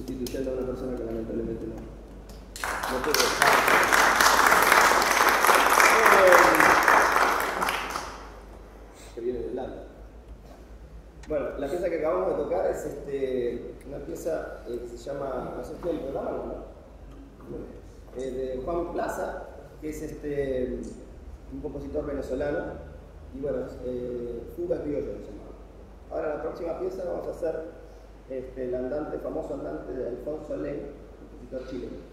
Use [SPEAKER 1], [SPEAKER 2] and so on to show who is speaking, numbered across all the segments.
[SPEAKER 1] sustituyendo a una persona que lamentablemente no, no puede Bueno, la pieza que acabamos de tocar es este, una pieza eh, que se llama, no sé si el programa, ¿no? Eh, de Juan Plaza, que es este, un compositor venezolano, y bueno, eh, Fuga Criollo se llama. Ahora la próxima pieza vamos a hacer este, el andante, famoso andante de Alfonso Len, compositor chileno.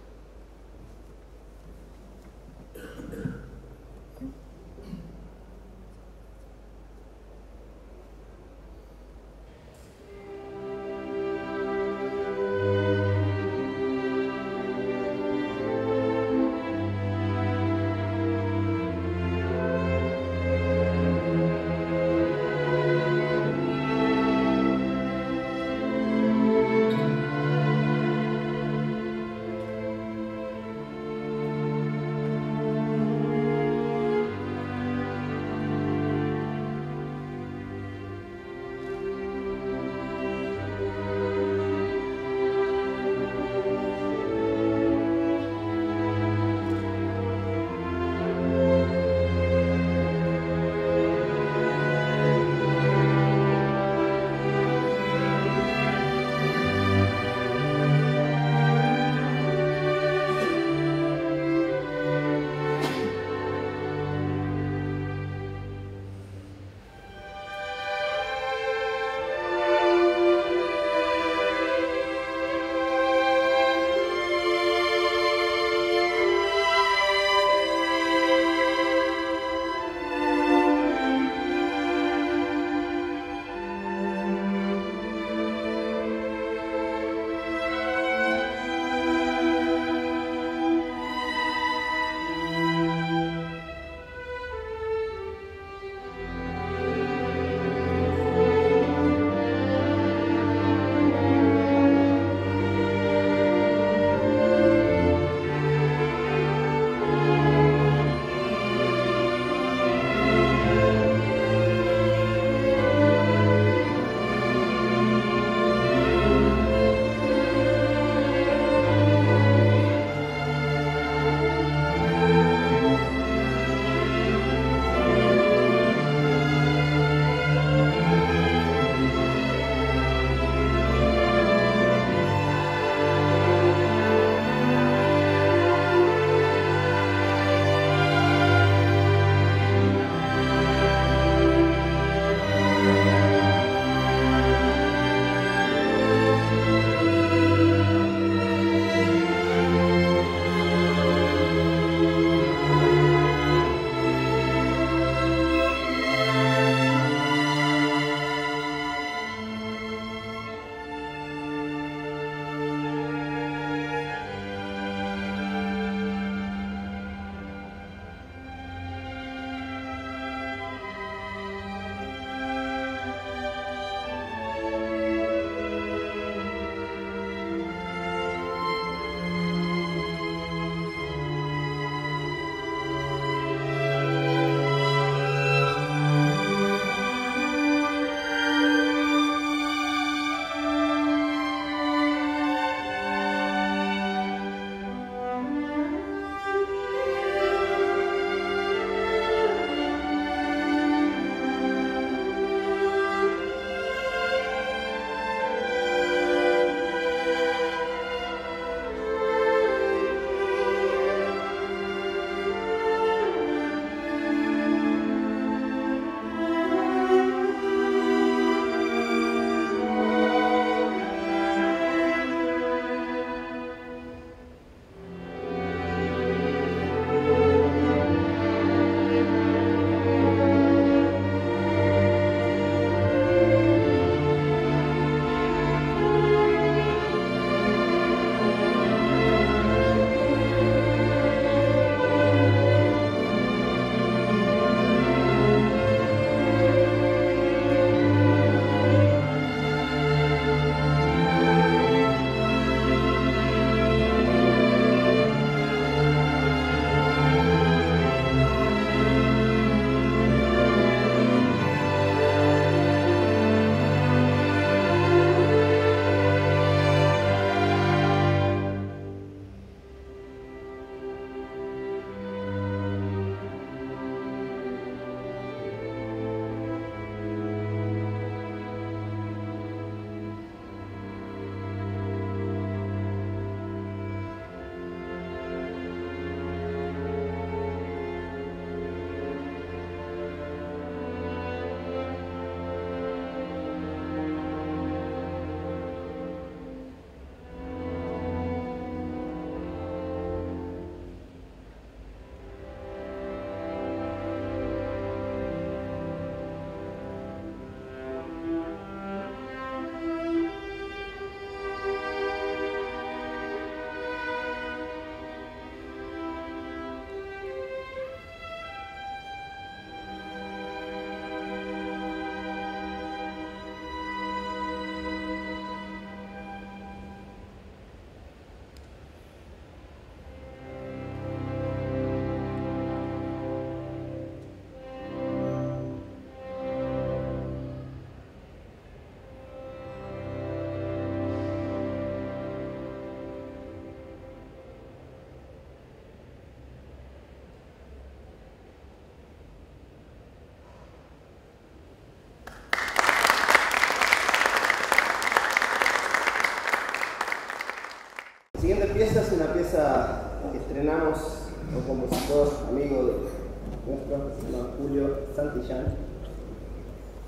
[SPEAKER 1] Siguiente pieza es una pieza que estrenamos con un compositor amigo de nuestro, se llama Julio Santillán,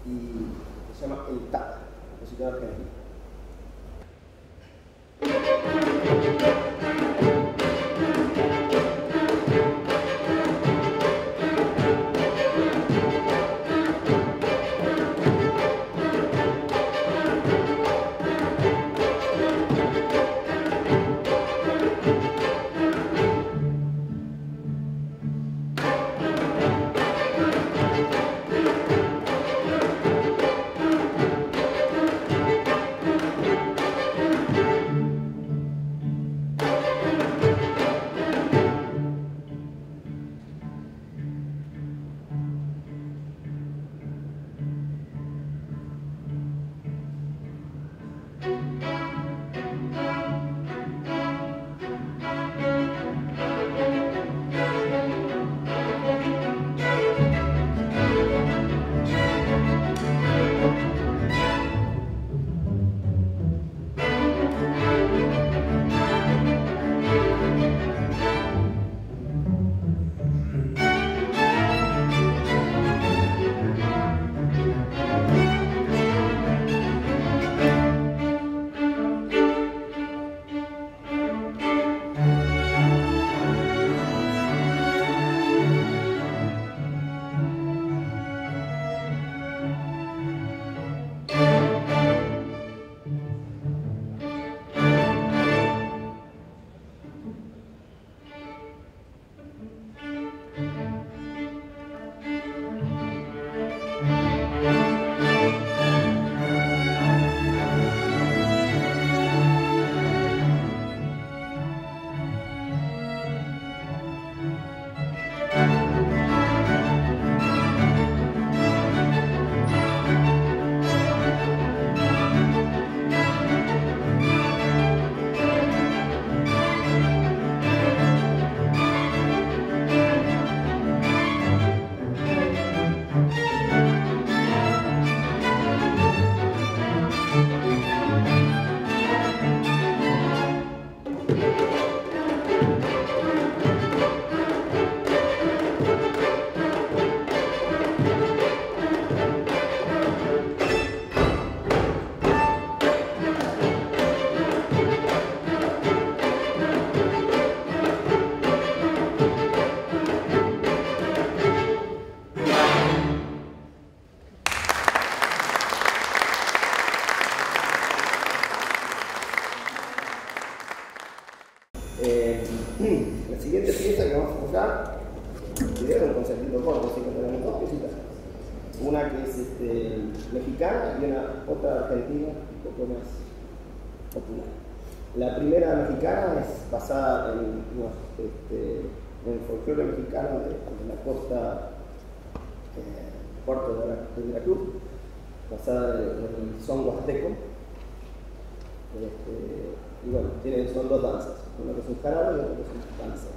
[SPEAKER 1] y se llama El TAP, compositor argentino. Otra argentina, un poco más popular. La primera mexicana es basada en, este, el folclore mexicano de, la costa eh, puerto de, la, de Veracruz, basada en el son huasteco. Este, y bueno, tiene, son dos danzas, una que es un jarabe y otra que es una danza.